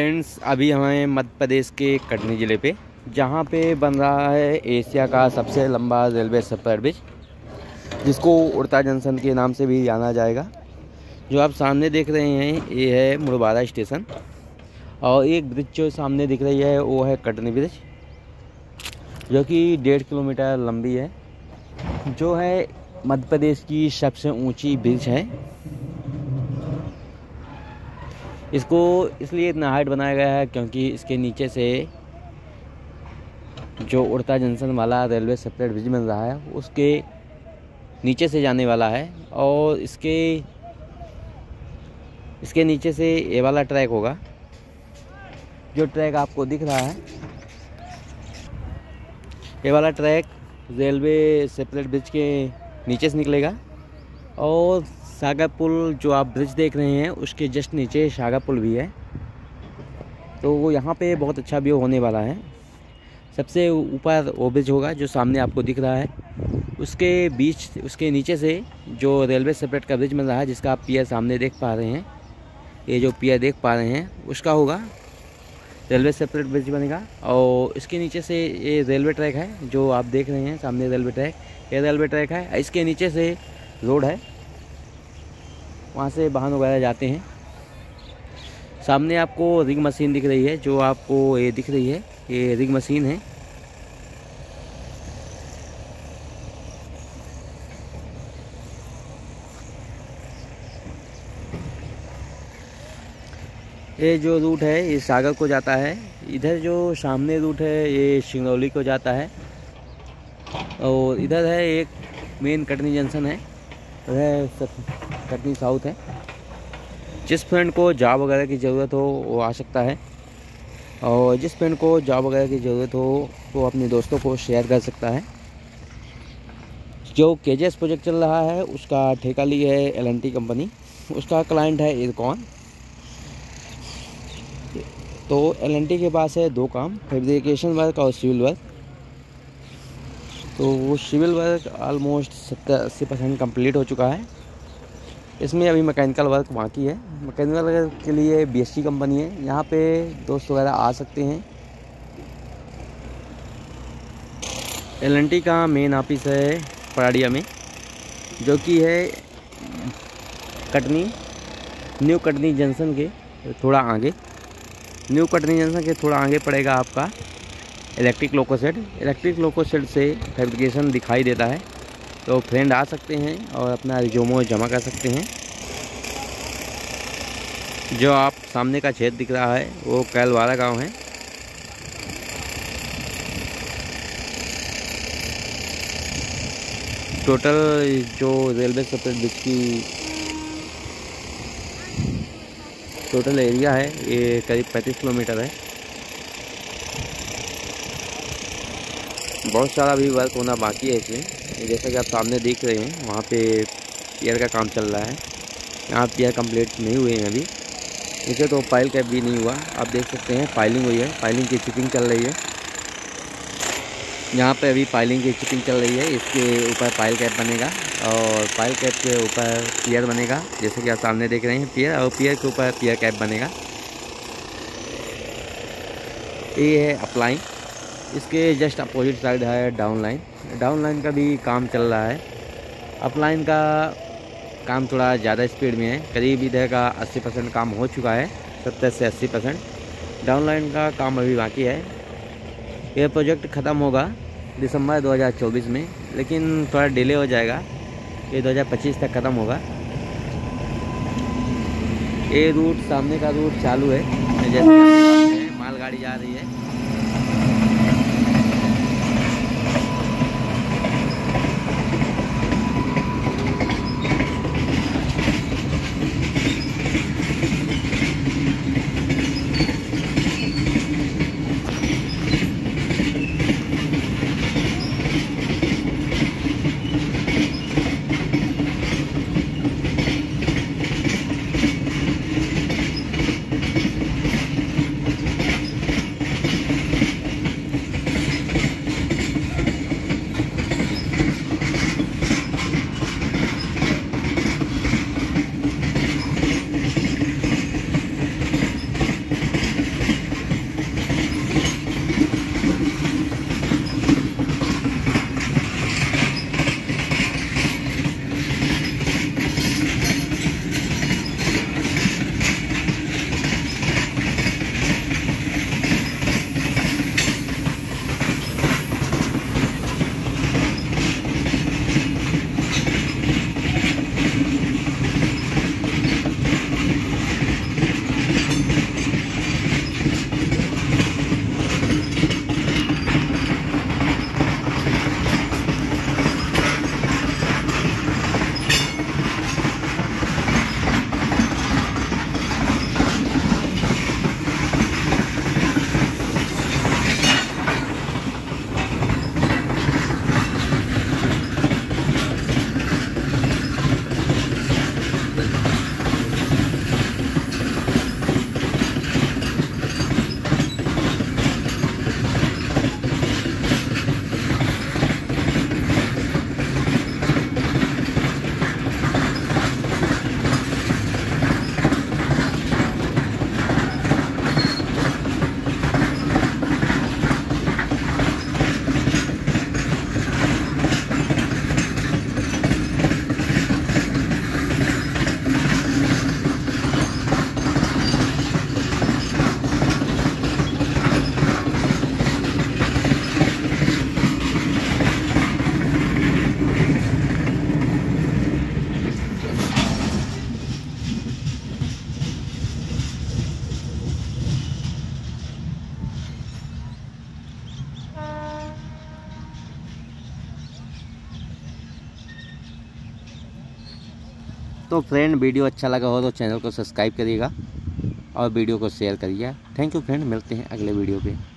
Friends अभी हमें मध्य प्रदेश के कटनी ज़िले पे, जहाँ पे बन रहा है एशिया का सबसे लंबा रेलवे सफ़र ब्रिज जिसको उड़ता जंक्शन के नाम से भी जाना जाएगा। जो आप सामने देख रहे हैं, ये है मुड़वाड़ा स्टेशन, और एक ब्रिज जो सामने दिख रही है, वो है कटनी ब्रिज जो कि डेढ़ किलोमीटर लंबी है। जो है मध्य प्रदेश की सबसे ऊँची ब्रिज है। इसको इसलिए इतना हाइट बनाया गया है क्योंकि इसके नीचे से जो उड़ता जंक्शन वाला रेलवे सेपरेट ब्रिज बन रहा है, उसके नीचे से जाने वाला है और इसके इसके नीचे से ये वाला ट्रैक होगा। जो ट्रैक आपको दिख रहा है, ये वाला ट्रैक रेलवे सेपरेट ब्रिज के नीचे से निकलेगा और सागर पुल जो आप ब्रिज देख रहे हैं, उसके जस्ट नीचे सागर पुल भी है। तो वो यहाँ पे बहुत अच्छा व्यू होने वाला है। सबसे ऊपर वो ब्रिज होगा, जो सामने आपको दिख रहा है। उसके बीच, उसके नीचे से जो रेलवे सेपरेट का ब्रिज मिल रहा है, जिसका आप पियर सामने देख पा रहे हैं, ये जो पियर देख पा रहे हैं, उसका होगा रेलवे सेपरेट ब्रिज बनेगा। और इसके नीचे से ये रेलवे ट्रैक है, जो आप देख रहे हैं, सामने रेलवे ट्रैक, ये रेलवे ट्रैक है, इसके नीचे से रोड है। वहाँ से वाहन वगैरह जाते हैं। सामने आपको रिग मशीन दिख रही है, जो आपको ये दिख रही है। ये रिग मशीन है। ये जो रूट है, ये सागर को जाता है। इधर जो सामने रूट है, ये सिंगरौली को जाता है। और इधर है एक मेन कटनी जंक्शन है। कटनी साउथ है। जिस फ्रेंड को जॉब वगैरह की ज़रूरत हो, वो आ सकता है। और जिस फ्रेंड को जॉब वगैरह की ज़रूरत हो, वो अपने दोस्तों को शेयर कर सकता है। जो के प्रोजेक्ट चल रहा है, उसका ठेका ली है एल कंपनी उसका क्लाइंट है इरकॉन तो एलएनटी के पास है दो काम फेब्रिकेशन वर्क और सिविल वर्क तो वो सिविल वर्क ऑलमोस्ट सत्तर अस्सी परसेंट कंप्लीट हो चुका है। इसमें अभी मैकेनिकल वर्क बाकी है। मैकेनिकल वर्क के लिए बीएससी कंपनी है। यहाँ पे दोस्त वगैरह आ सकते हैं। एलएनटी का मेन ऑफ़िस है पराड़िया में, जो कि है कटनी न्यू कटनी जंक्शन के थोड़ा आगे। न्यू कटनी जंक्शन के थोड़ा आगे पड़ेगा आपका electric loco set electric loco set से फैब्रिकेशन दिखाई देता है। तो फ्रेंड आ सकते हैं और अपना रिजोमो जमा कर सकते हैं। जो आप सामने का छेद दिख रहा है, वो कैलवारा गाँव है। टोटल जो रेलवे सफ़ेद ब्रिज की टोटल एरिया है, ये करीब 35 किलोमीटर है। बहुत सारा भी वर्क होना बाकी है इसमें। जैसा कि आप सामने देख रहे हैं, वहाँ पे पियर का काम चल रहा है। यहाँ पियर कंप्लीट नहीं हुए हैं अभी। नीचे तो फ़ाइल कैप भी नहीं हुआ। आप देख सकते हैं फाइलिंग हुई है। फाइलिंग की चिपिंग चल रही है। यहाँ पे अभी फाइलिंग की चिपिंग चल रही है। इसके ऊपर फ़ाइल कैप बनेगा और फ़ाइल कैप के ऊपर पियर बनेगा। जैसे कि आप सामने देख रहे हैं पियर और पियर के ऊपर पियर कैप बनेगा। ये है अप्लाइंग इसके जस्ट अपोजिट साइड है डाउन लाइन। डाउन लाइन का भी काम चल रहा है। अप लाइन का काम थोड़ा ज़्यादा स्पीड में है। करीब इधर का 80 परसेंट काम हो चुका है, सत्तर से 80 परसेंट। डाउन लाइन का काम अभी बाकी है। यह प्रोजेक्ट ख़त्म होगा दिसंबर 2024 में, लेकिन थोड़ा डिले हो जाएगा। ये 2025 तक ख़त्म होगा। ये रूट, सामने का रूट चालू है। जैसे मालगाड़ी जा रही है। तो फ्रेंड वीडियो अच्छा लगा हो तो चैनल को सब्सक्राइब करिएगा और वीडियो को शेयर करिएगा। थैंक यू फ्रेंड मिलते हैं अगले वीडियो पे।